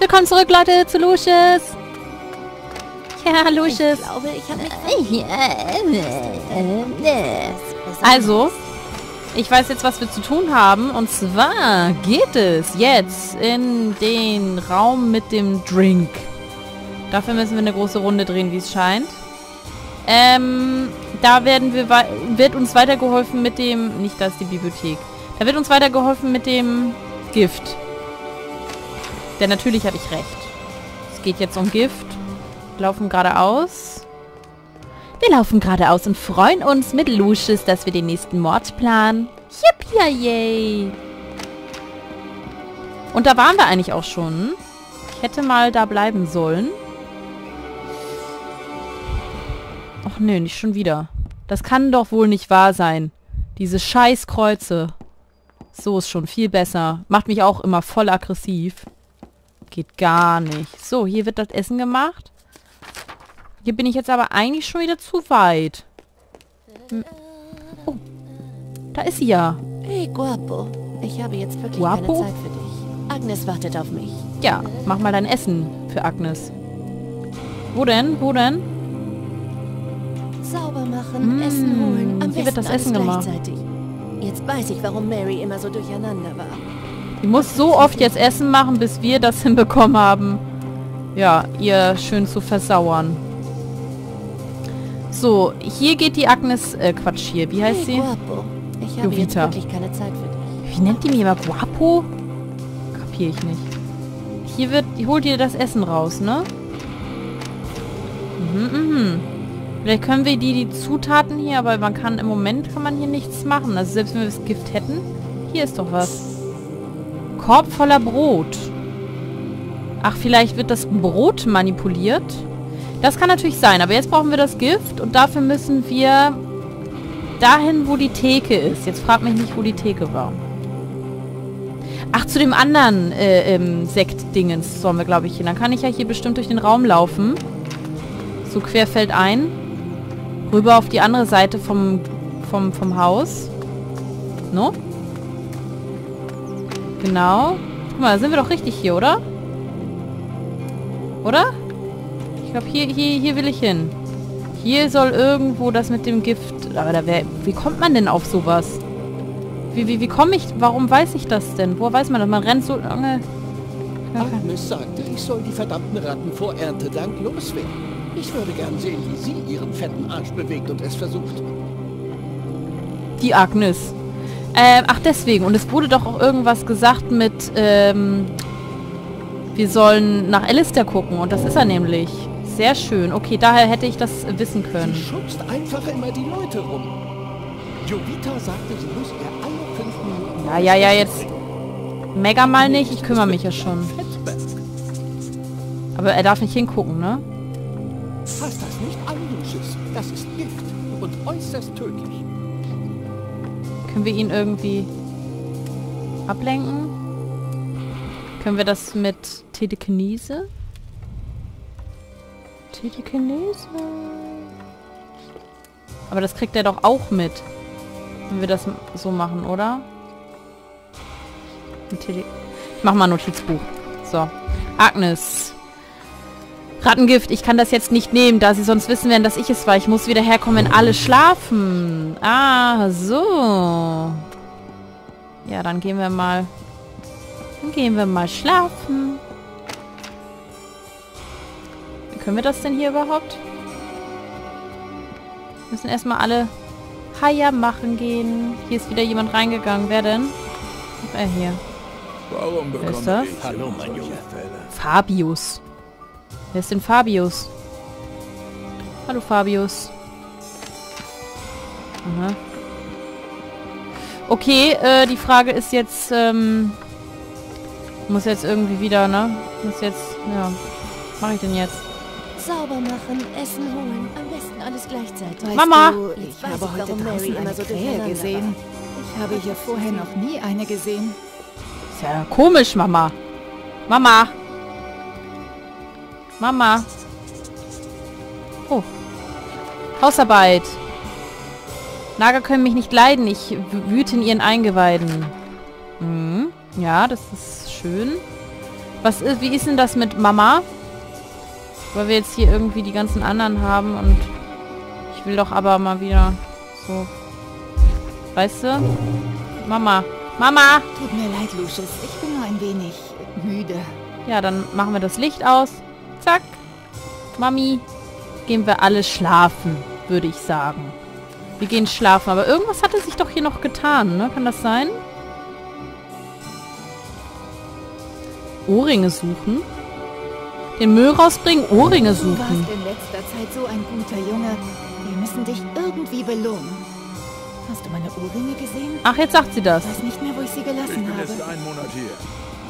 Willkommen zurück, Leute, zu Lucius. Ja, Lucius. Ich glaube, ich habe mich Also, ich weiß jetzt, was wir zu tun haben. Und zwar geht es jetzt in den Raum mit dem Drink. Dafür müssen wir eine große Runde drehen, wie es scheint. Ähm, da werden wir wird uns weitergeholfen mit dem... Nicht, das ist die Bibliothek. Da wird uns weitergeholfen mit dem Gift. Denn natürlich habe ich recht. Es geht jetzt um Gift. Wir laufen geradeaus. Wir laufen geradeaus und freuen uns mit Lucius, dass wir den nächsten Mord planen. Yippie, yay! Und da waren wir eigentlich auch schon. Ich hätte mal da bleiben sollen. Ach nö, nicht schon wieder. Das kann doch wohl nicht wahr sein. Diese scheiß Kreuze. So ist schon viel besser. Macht mich auch immer voll aggressiv. Geht gar nicht. So, hier wird das Essen gemacht. Hier bin ich jetzt aber eigentlich schon wieder zu weit. Hm. Oh, da ist sie ja. Hey, Guapo. Ich habe jetzt wirklich Guapo? keine Zeit für dich. Agnes wartet auf mich. Ja, mach mal dein Essen für Agnes. Wo denn? Wo denn? Sauber machen, Mm, Essen holen. Am hier wird das Essen gemacht. Jetzt weiß ich, warum Mary immer so durcheinander war. Die muss so oft jetzt Essen machen, bis wir das hinbekommen haben. Ja, ihr schön zu versauern. So, hier geht die Agnes... Äh, Quatsch, hier. Wie heißt hey, sie? Guapo. Ich habe jetzt Jovita. wirklich keine Zeit für dich. Wie nennt die mich immer? Guapo? Kapier ich nicht. Hier wird... Holt ihr das Essen raus, ne? Mhm, mhm. Vielleicht können wir die, die Zutaten hier, aber man kann im Moment kann man hier nichts machen. Also selbst wenn wir das Gift hätten. Hier ist doch was. Korb voller Brot. Ach, vielleicht wird das Brot manipuliert. Das kann natürlich sein, aber jetzt brauchen wir das Gift und dafür müssen wir dahin, wo die Theke ist. Jetzt frag mich nicht, wo die Theke war. Ach, zu dem anderen äh, ähm, Sekt-Dingens sollen wir, glaube ich, hin. Dann kann ich ja hier bestimmt durch den Raum laufen. So querfeldein. Rüber auf die andere Seite vom, vom, vom Haus. No? Genau. Guck mal, da sind wir doch richtig hier, oder? Oder? Ich glaube, hier, hier, hier will ich hin. Hier soll irgendwo das mit dem Gift... Aber da wär, wie kommt man denn auf sowas? Wie, wie, wie komme ich... Warum weiß ich das denn? Woher weiß man das? Man rennt so lange... Agnes sagte, ich soll die verdammten Ratten vor Erntedank loswerden. Ich würde gern sehen, wie sie ihren fetten Arsch bewegt und es versucht. Die Agnes. Ähm, ach, deswegen. Und es wurde doch auch irgendwas gesagt mit... Ähm, wir sollen nach Alistair gucken. Und das ist er nämlich. Sehr schön. Okay, daher hätte ich das wissen Sie können. schubst einfach immer die Leute rum. Jovita sagte, sie muss ihr alle fünf Minuten... Ja, ja, ja, jetzt... Mega mal nicht. Ich kümmere mich ja schon. Aber er darf nicht hingucken, ne? Fass das nicht an, Lucius. Das ist Gift und äußerst tödlich. Können wir ihn irgendwie ablenken? Können wir das mit Telekinese? Telekinese? Aber das kriegt er doch auch mit. Wenn wir das so machen, oder? Ich mach mal ein Notizbuch. So. Agnes. Rattengift, ich kann das jetzt nicht nehmen, da sie sonst wissen werden, dass ich es war. Ich muss wieder herkommen, wenn alle schlafen. Ah, so. Ja, dann gehen wir mal... Dann gehen wir mal schlafen. Können wir das denn hier überhaupt? Wir müssen erstmal alle Haier machen gehen. Hier ist wieder jemand reingegangen. Wer denn? Wer hier? Warum Wer ist das? Hallo, mein Junge. Fälle? Fabius. Wer ist denn Fabius? Hallo Fabius. Aha. Okay, äh, die Frage ist jetzt, ähm, muss jetzt irgendwie wieder, ne? Muss jetzt, ja, was mache ich denn jetzt? Sauber machen, Essen holen. Am besten alles gleichzeitig. Weißt Mama! Du, ich weiß habe ich, heute draußen eine so Krähe gesehen. Ich habe hier vorher noch nie eine gesehen. Ist ja komisch, Mama. Mama. Mama. Oh. Hausarbeit. Nager können mich nicht leiden. Ich wüte in ihren Eingeweiden. Mhm. Ja, das ist schön. Was ist, wie ist denn das mit Mama? Weil wir jetzt hier irgendwie die ganzen anderen haben und ich will doch aber mal wieder so. Weißt du? Mama. Mama! Tut mir leid, Lucius. Ich bin nur ein wenig müde. Ja, dann machen wir das Licht aus. Zack. Mami. Gehen wir alle schlafen, würde ich sagen. Wir gehen schlafen. Aber irgendwas hatte sich doch hier noch getan, ne? Kann das sein? Ohrringe suchen? Den Müll rausbringen, Ohrringe Du suchen. warst in letzter Zeit so ein guter Junge. Wir müssen dich irgendwie belohnen. Hast du meine Ohrringe gesehen? Ach, jetzt sagt sie das. Ich weiß nicht mehr, wo ich sie Ich gelassen bin habe. erst einen Monat hier.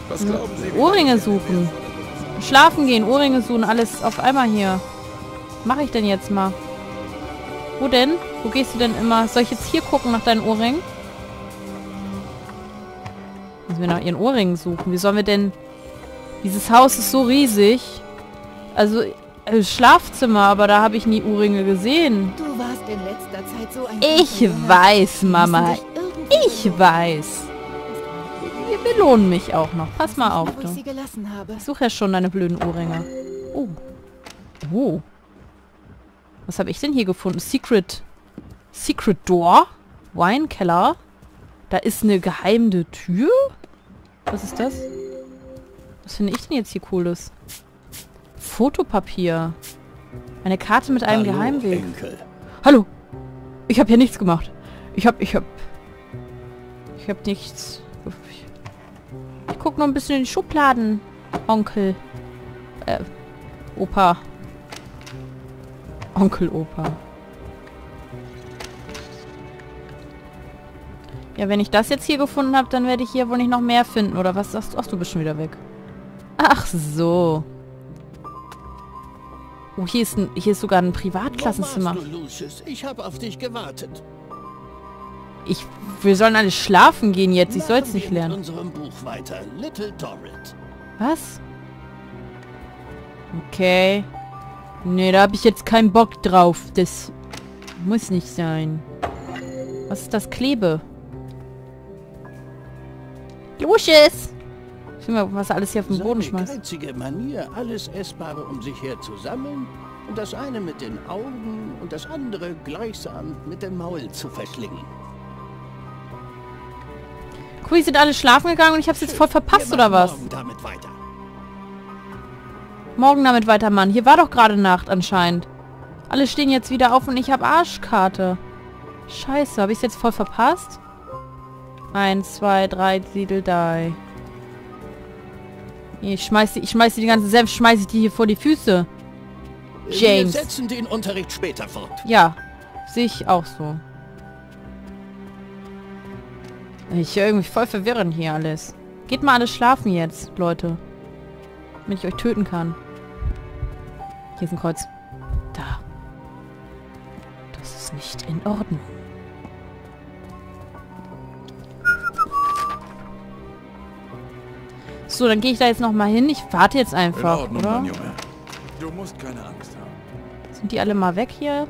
Was glauben Sie? Ohrringe ich suchen. Schlafen gehen, Ohrringe suchen, alles auf einmal hier. Mache ich denn jetzt mal? Wo denn? Wo gehst du denn immer? Soll ich jetzt hier gucken nach deinen Ohrringen? Müssen wir nach ihren Ohrringen suchen. Wie sollen wir denn... Dieses Haus ist so riesig. Also, äh, Schlafzimmer, aber da habe ich nie Ohrringe gesehen. Du warst in letzter Zeit so ein Ich weiß, Mama. Ich weiß. Wir belohnen mich auch noch. Pass mal auf, du. sie gelassen habe. Ich suche ja schon deine blöden Ohrringe. Oh. Oh. Was habe ich denn hier gefunden? Secret. Secret Door? Weinkeller? Da ist eine geheimte Tür? Was ist das? Was finde ich denn jetzt hier cooles? Fotopapier. Eine Karte mit einem Hallo, Geheimweg. Enkel. Hallo. Ich habe hier nichts gemacht. Ich habe, ich habe, ich habe nichts. Ich, guck nur ein bisschen in die Schubladen, Onkel. Äh, Opa. Onkel Opa. Ja, wenn ich das jetzt hier gefunden habe, dann werde ich hier wohl nicht noch mehr finden. Oder was sagst du? Ach, du bist schon wieder weg. Ach so. Oh, hier ist, ein, hier ist sogar ein Privatklassenzimmer. Wo warst du, Lucius? Ich habe auf dich gewartet. Ich, wir sollen alle schlafen gehen jetzt. Ich soll Machen nicht lernen. Was? Okay. Nee, da habe ich jetzt keinen Bock drauf. Das muss nicht sein. Was ist das? Klebe. Lucius! Ich will mal, was alles hier auf den Boden schmeißt. geizige Manier, alles Essbare um sich her zu sammeln und das eine mit den Augen und das andere gleichsam mit dem Maul zu verschlingen. Guck, die sind alle schlafen gegangen und ich hab's jetzt voll verpasst, oder was? morgen damit weiter. Morgen damit weiter, Mann. Hier war doch gerade Nacht anscheinend. Alle stehen jetzt wieder auf und ich habe Arschkarte. Scheiße, habe ich jetzt voll verpasst? Eins, zwei, drei, Siedeldei. Ich schmeiß die, ich schmeiß die, die ganzen Senf, schmeiß ich die hier vor die Füße. James. Wir setzen den Unterricht später fort. Ja, sehe ich auch so. Ich irgendwie voll verwirrend hier alles. Geht mal alle schlafen jetzt, Leute. Damit ich euch töten kann. Hier ist ein Kreuz. Da. Das ist nicht in Ordnung. So, dann gehe ich da jetzt noch mal hin. Ich warte jetzt In einfach, Ordnung, oder? mein Junge. Du musst keine Angst haben. Sind die alle mal weg hier?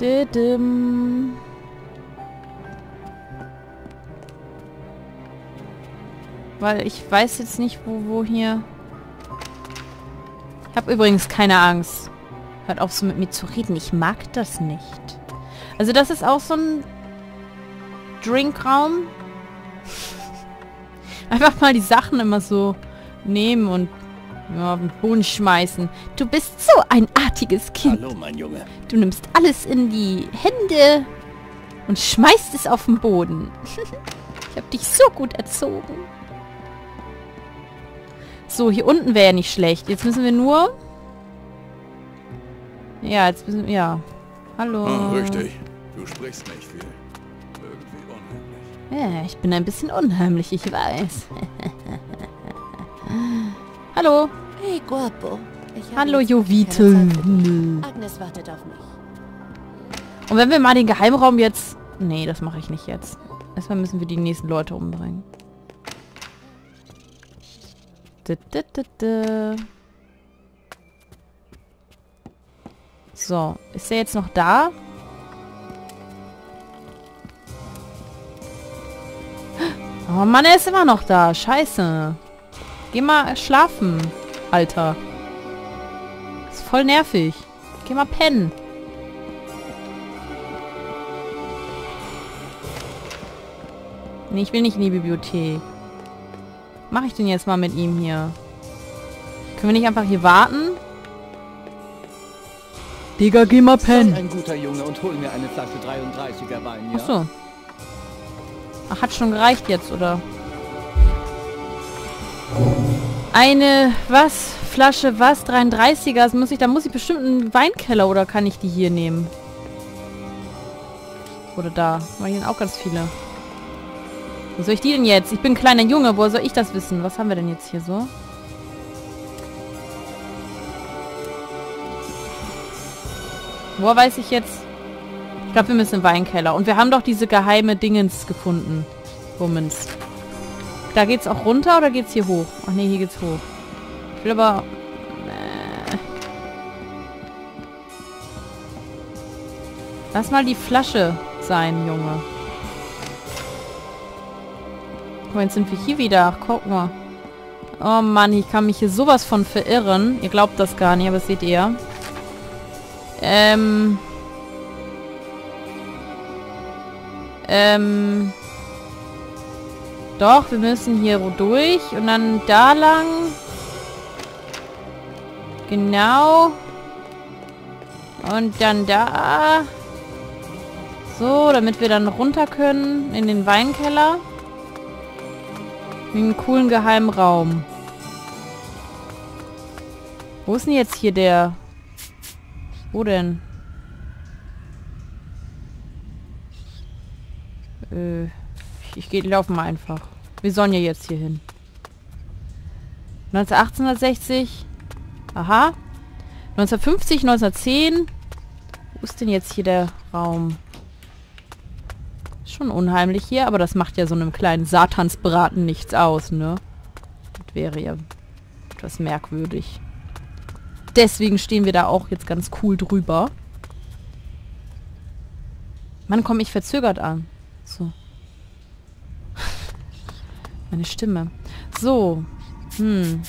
Didim. Weil ich weiß jetzt nicht, wo, wo hier... Ich habe übrigens keine Angst. Hört auf, so mit mir zu reden. Ich mag das nicht. Also das ist auch so ein Drinkraum. Einfach mal die Sachen immer so nehmen und ja, auf den Boden schmeißen. Du bist so ein artiges Kind. Hallo, mein Junge. Du nimmst alles in die Hände und schmeißt es auf den Boden. ich habe dich so gut erzogen. So, hier unten wäre ja nicht schlecht. Jetzt müssen wir nur... Ja, jetzt müssen wir... Ja. Hallo. Ah, richtig. Du sprichst nicht viel. Irgendwie unheimlich. Ja, ich bin ein bisschen unheimlich, ich weiß. Hallo. Hey, Guapo. Hallo, Jovite. Agnes wartet auf mich. Und wenn wir mal den Geheimraum jetzt... Nee, das mache ich nicht jetzt. Erstmal müssen wir die nächsten Leute umbringen. So, ist er jetzt noch da? Oh Mann, er ist immer noch da. Scheiße. Geh mal schlafen, Alter. Voll nervig. Geh mal pennen. Nee, ich will nicht in die Bibliothek. Mache ich denn jetzt mal mit ihm hier? Können wir nicht einfach hier warten? Digga, geh mal pennen. ein guter Junge und hol mir eine Flasche 33er Wein, ja? Ach so. Ach, hat schon gereicht jetzt, oder? Eine, was? Flasche, was? 33er? Das muss ich, da muss ich bestimmt einen Weinkeller, oder kann ich die hier nehmen? Oder da. Weil hier sind auch ganz viele. Wo soll ich die denn jetzt? Ich bin ein kleiner Junge, woher soll ich das wissen? Was haben wir denn jetzt hier so? Woher weiß ich jetzt? Ich glaube, wir müssen den Weinkeller. Und wir haben doch diese geheime Dingens gefunden. Womens. Da geht's auch runter oder geht's hier hoch? Ach nee, hier geht's hoch. Will aber... Äh. Lass mal die Flasche sein, Junge. Guck mal, jetzt sind wir hier wieder. Ach, guck mal. Oh Mann, ich kann mich hier sowas von verirren. Ihr glaubt das gar nicht, aber das seht ihr. Ähm... Ähm... Doch, wir müssen hier durch und dann da lang. Genau. Und dann da. So, damit wir dann runter können in den Weinkeller. In einen coolen geheimen Raum. Wo ist denn jetzt hier der... Wo denn? Äh, ich, gehe, laufen mal einfach. Wir sollen ja jetzt hier hin. 1860. Aha. 1950, 1910. Wo ist denn jetzt hier der Raum? Schon unheimlich hier, aber das macht ja so einem kleinen Satansbraten nichts aus, ne? Das wäre ja etwas merkwürdig. Deswegen stehen wir da auch jetzt ganz cool drüber. Mann, komm ich verzögert an. So. Meine Stimme. So. Hm.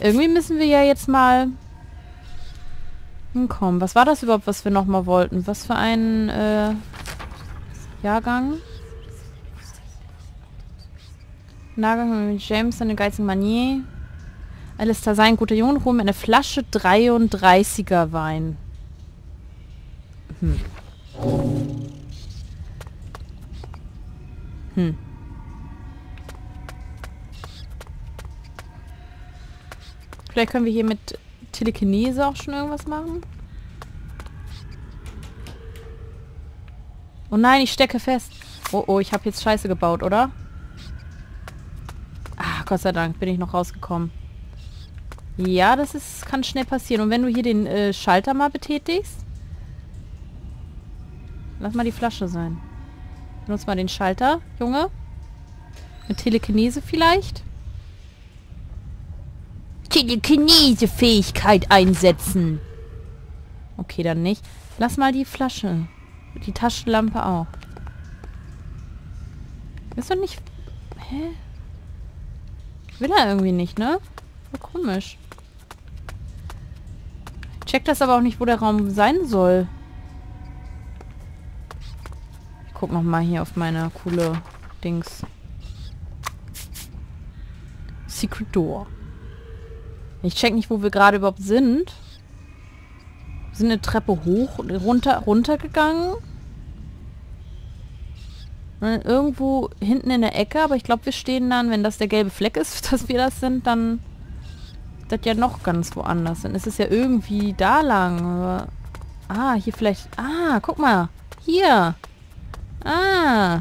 Irgendwie müssen wir ja jetzt mal hinkommen. Was war das überhaupt, was wir nochmal wollten? Was für ein äh, Jahrgang? Jahrgang mit James, eine geizigen Manier. Alistair sei ein guter Junge, hol mir eine Flasche 33er Wein. Hm. Hm. Vielleicht können wir hier mit Telekinese auch schon irgendwas machen. Oh nein, ich stecke fest. Oh, oh, ich habe jetzt Scheiße gebaut, oder? Ah, Gott sei Dank bin ich noch rausgekommen. Ja, das ist, kann schnell passieren. Und wenn du hier den äh, Schalter mal betätigst... Lass mal die Flasche sein. Benutzt mal den Schalter, Junge. Mit Telekinese vielleicht? Telekinese-Fähigkeit einsetzen. Okay, dann nicht. Lass mal die Flasche. Die Taschenlampe auch. Ist doch nicht... Hä? Will er irgendwie nicht, ne? Voll komisch. Check das aber auch nicht, wo der Raum sein soll. Ich guck noch mal hier auf meine coole Dings. Secret Door. Ich check nicht, wo wir gerade überhaupt sind. Wir sind eine Treppe hoch und runter, runtergegangen. Dann irgendwo hinten in der Ecke, aber ich glaube, wir stehen dann, wenn das der gelbe Fleck ist, dass wir das sind, dann das ja noch ganz woanders. Dann ist es ja irgendwie da lang. Aber ah, hier vielleicht... Ah, guck mal. Hier. Ah.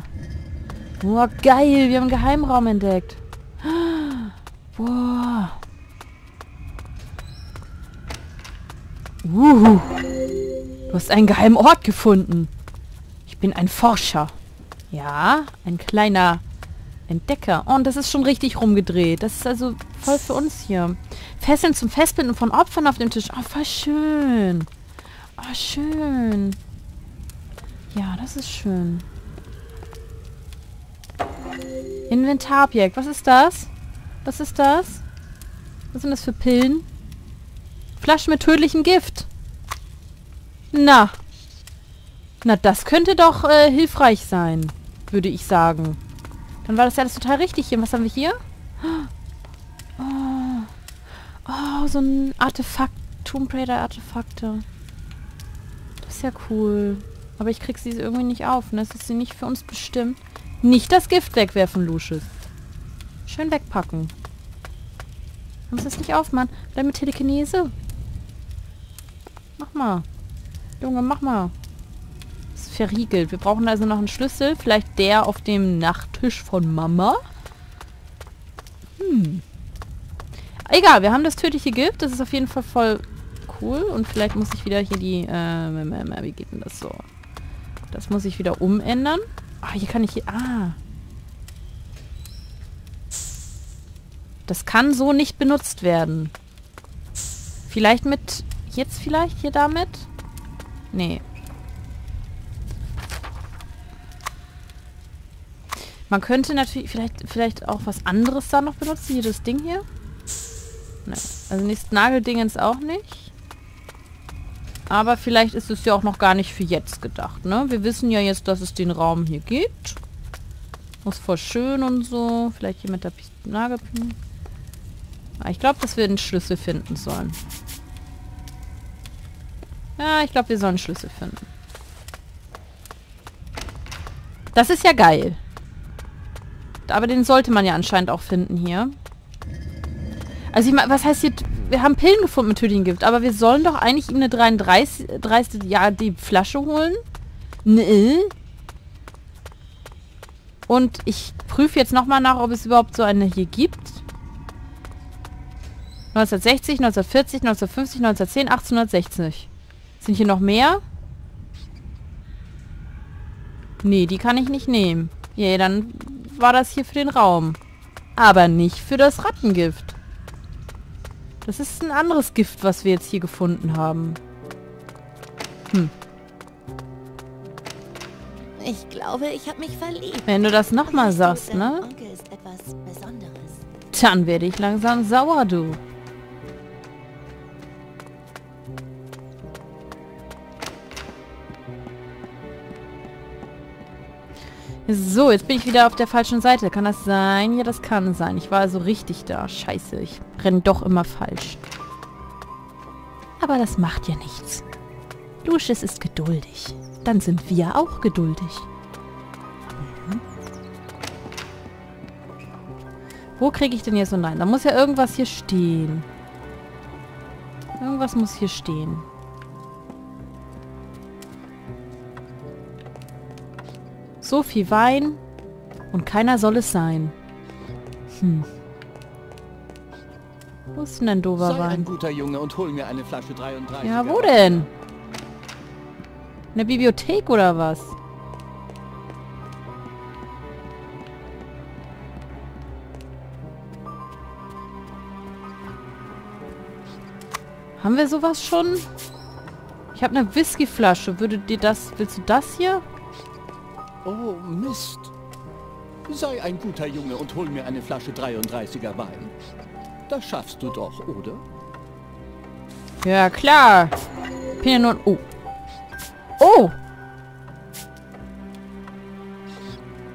Boah, geil. Wir haben einen Geheimraum entdeckt. Boah. Uhu. Du hast einen geheimen Ort gefunden. Ich bin ein Forscher. Ja, ein kleiner Entdecker. Oh, und das ist schon richtig rumgedreht. Das ist also voll für uns hier. Fesseln zum Festbinden von Opfern auf dem Tisch. Oh, voll schön. Oh, schön. Ja, das ist schön. Inventarobjekt. Was ist das? Was ist das? Was sind das für Pillen? Flaschen mit tödlichem Gift. Na. Na, das könnte doch äh, hilfreich sein, würde ich sagen. Dann war das ja alles total richtig hier. Was haben wir hier? Oh, oh so ein Artefakt. Tomb Raider Artefakte. Das ist ja cool. Aber ich krieg sie irgendwie nicht auf. Ne? Das ist sie nicht für uns bestimmt. Nicht das Gift wegwerfen, Lucius. Schön wegpacken. Du musst das nicht aufmachen. Bleib mit Telekinese. Mach mal. Junge, mach mal. ist verriegelt. Wir brauchen also noch einen Schlüssel. Vielleicht der auf dem Nachttisch von Mama. Hm. Egal, wir haben das tödliche Gift. Das ist auf jeden Fall voll cool. Und vielleicht muss ich wieder hier die... Äh, wie geht denn das so? Das muss ich wieder umändern. Ah, hier kann ich hier... Ah. Das kann so nicht benutzt werden. Vielleicht mit... Jetzt vielleicht hier damit? Nee. Man könnte natürlich vielleicht, vielleicht auch was anderes da noch benutzen. Hier das Ding hier. Nee. Also nächstes Nageldingens auch nicht. Aber vielleicht ist es ja auch noch gar nicht für jetzt gedacht, ne? Wir wissen ja jetzt, dass es den Raum hier gibt. Muss voll schön und so. Vielleicht hier mit der Nagelpinne. Ah, ich glaube, dass wir einen Schlüssel finden sollen. Ja, ich glaube, wir sollen Schlüssel finden. Das ist ja geil. Aber den sollte man ja anscheinend auch finden hier. Also ich meine, was heißt hier... Wir haben Pillen gefunden mit Tötchengift, aber wir sollen doch eigentlich ihm eine 33... 30, ja, die Flasche holen. Ne? Und ich prüfe jetzt nochmal nach, ob es überhaupt so eine hier gibt. 1960, 1940, 1950, 1910, 1860. Sind hier noch mehr? Nee, die kann ich nicht nehmen. Ja, yeah, dann war das hier für den Raum. Aber nicht für das Rattengift. Das ist ein anderes Gift, was wir jetzt hier gefunden haben. Hm. Ich glaube, ich habe mich verliebt. Wenn du das nochmal sagst, ne? Dann werde ich langsam sauer, du. So, jetzt bin ich wieder auf der falschen Seite. Kann das sein? Ja, das kann sein. Ich war also richtig da. Scheiße, ich renne doch immer falsch. Aber das macht ja nichts. Lucius ist geduldig. Dann sind wir auch geduldig. Mhm. Wo kriege ich denn jetzt so rein? Da muss ja irgendwas hier stehen. Irgendwas muss hier stehen. So viel Wein und keiner soll es sein. Hm. Wo ist denn ein dober Sei Wein? ein guter Junge und hol mir eine Flasche 33. Ja, wo denn? In der Bibliothek oder was? Haben wir sowas schon? Ich habe eine Whiskyflasche. Würde dir das... Willst du das hier? Oh, Mist. Sei ein guter Junge und hol mir eine Flasche 33er Wein. Das schaffst du doch, oder? Ja, klar. Nur... Oh. Oh!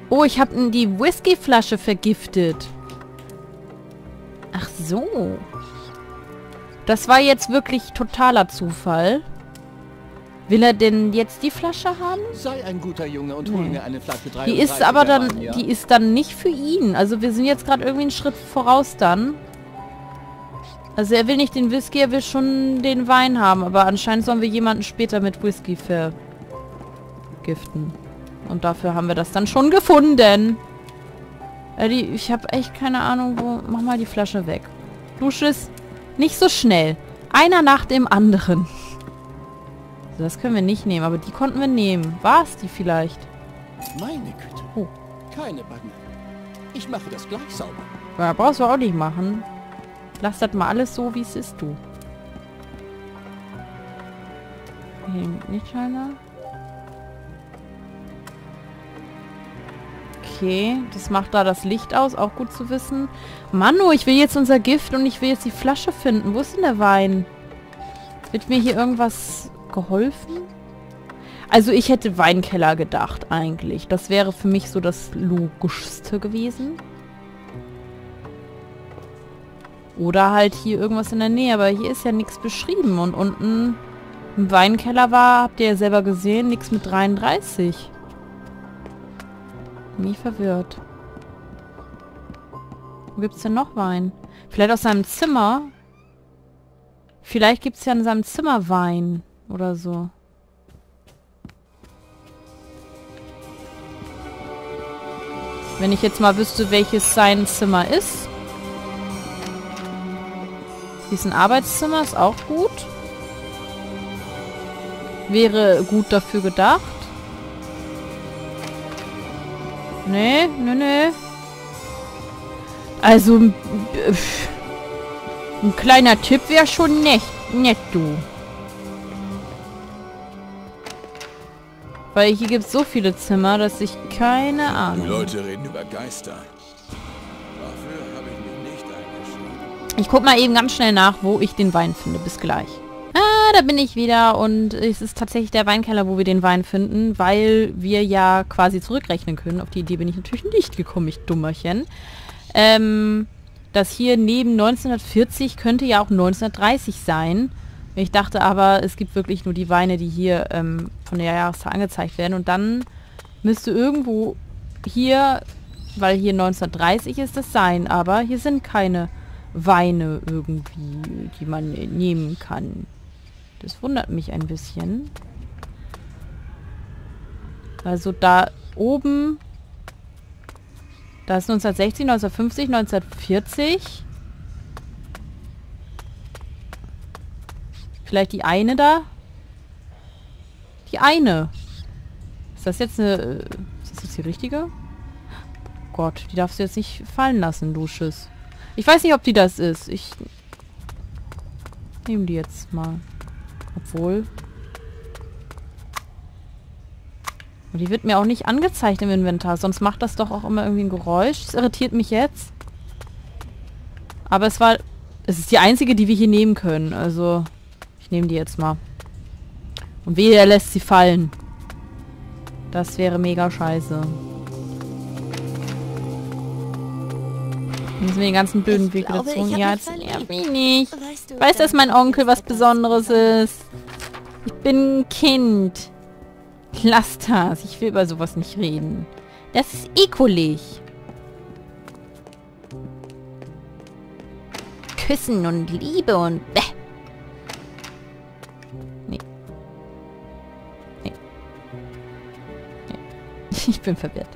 Oh, ich habe die Whiskyflasche vergiftet. Ach so. Das war jetzt wirklich totaler Zufall. Will er denn jetzt die Flasche haben? Sei ein guter Junge und hol nee. mir eine Flasche 3 Die ist aber dann, Wein, ja? die ist dann nicht für ihn. Also wir sind jetzt gerade irgendwie einen Schritt voraus dann. Also er will nicht den Whisky, er will schon den Wein haben. Aber anscheinend sollen wir jemanden später mit Whisky vergiften. Und dafür haben wir das dann schon gefunden. Äh, die, ich habe echt keine Ahnung, wo... Mach mal die Flasche weg. Lucius, nicht so schnell. Einer nach dem anderen. Das können wir nicht nehmen, aber die konnten wir nehmen. War es die vielleicht? Meine Güte. Oh. Keine Bange. Ich mache das gleich sauber. Ja, brauchst du auch nicht machen. Lass das mal alles so, wie es ist, du. Hier nicht einer. Okay, das macht da das Licht aus, auch gut zu wissen. Manu, ich will jetzt unser Gift und ich will jetzt die Flasche finden. Wo ist denn der Wein? Wird mir hier irgendwas geholfen? Also ich hätte Weinkeller gedacht eigentlich. Das wäre für mich so das Logischste gewesen. Oder halt hier irgendwas in der Nähe. Aber hier ist ja nichts beschrieben. Und unten im Weinkeller war, habt ihr ja selber gesehen, nichts mit 33. Mich verwirrt. Wo gibt's denn noch Wein? Vielleicht aus seinem Zimmer? Vielleicht gibt's ja in seinem Zimmer Wein oder so. Wenn ich jetzt mal wüsste, welches sein Zimmer ist. Hier ist ein Arbeitszimmer, ist auch gut. Wäre gut dafür gedacht. Nee, nee, nee. Also, ein kleiner Tipp wäre schon nett, nett, du. Weil hier gibt es so viele Zimmer, dass ich keine Ahnung... Die Leute reden über Geister. Dafür habe ich mich nicht eingeschrieben. Ich guck mal eben ganz schnell nach, wo ich den Wein finde. Bis gleich. Ah, da bin ich wieder und es ist tatsächlich der Weinkeller, wo wir den Wein finden, weil wir ja quasi zurückrechnen können. Auf die Idee bin ich natürlich nicht gekommen, ich Dummerchen. Ähm, das hier neben 1940 könnte ja auch 1930 sein. Ich dachte aber, es gibt wirklich nur die Weine, die hier ähm, von der Jahreszahl angezeigt werden. Und dann müsste irgendwo hier, weil hier 1930 ist, das sein. Aber hier sind keine Weine irgendwie, die man nehmen kann. Das wundert mich ein bisschen. Also da oben, da ist 1960, 1950, 1940. Vielleicht die eine da? Die eine. Ist das jetzt eine... Äh, ist das jetzt die richtige? Gott, die darfst du jetzt nicht fallen lassen, du Schiss. Ich weiß nicht, ob die das ist. Ich nehme die jetzt mal. Obwohl... Und die wird mir auch nicht angezeigt im Inventar. Sonst macht das doch auch immer irgendwie ein Geräusch. Das irritiert mich jetzt. Aber es war... Es ist die einzige, die wir hier nehmen können. Also... Ich nehme die jetzt mal. Und wehe, er lässt sie fallen. Das wäre mega scheiße. Müssen wir den ganzen blöden Weg wieder zu. Ja, jetzt nervt mich nicht. Weißt du, weiß, dass mein Onkel was Besonderes ist. Ich bin ein Kind. Lass das. Ich will über sowas nicht reden. Das ist ekelig. Küssen und Liebe und... Bäh. Ich bin verwirrt.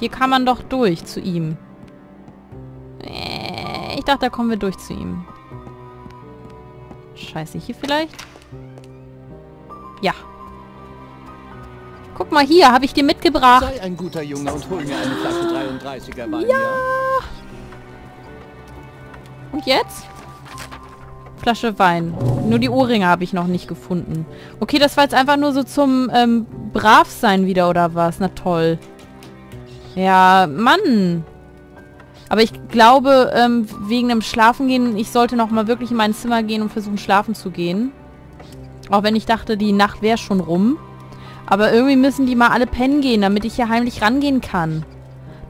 Hier kann man doch durch zu ihm. Äh, ich dachte, da kommen wir durch zu ihm. Scheiße, hier vielleicht? Ja. Guck mal hier, habe ich dir mitgebracht. Sei ein guter Junge und hol mir eine Flasche 33er Wein, ja. Und jetzt? Flasche Wein. Nur die Ohrringe habe ich noch nicht gefunden. Okay, das war jetzt einfach nur so zum ähm, Bravsein wieder oder was? Na toll. Ja, Mann. Aber ich glaube, ähm, wegen dem Schlafengehen, ich sollte noch mal wirklich in mein Zimmer gehen und versuchen, schlafen zu gehen. Auch wenn ich dachte, die Nacht wäre schon rum. Aber irgendwie müssen die mal alle pennen gehen, damit ich hier heimlich rangehen kann.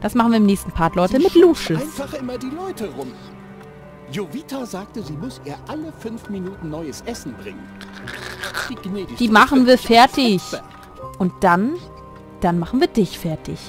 Das machen wir im nächsten Part, Leute, mit Lucius. Einfach immer die Leute rum. Jovita sagte, sie muss ihr alle fünf Minuten neues Essen bringen. Die, die machen wir fertig. Und dann, dann machen wir dich fertig.